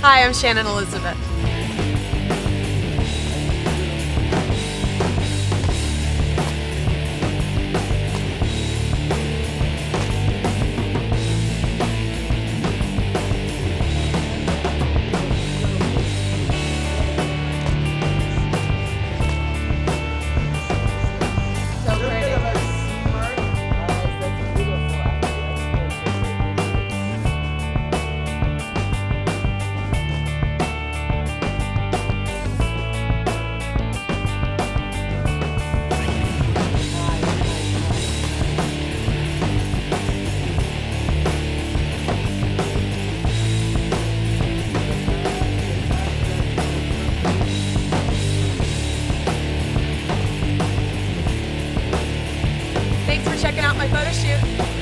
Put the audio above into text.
Hi, I'm Shannon Elizabeth. Thanks for checking out my photo shoot.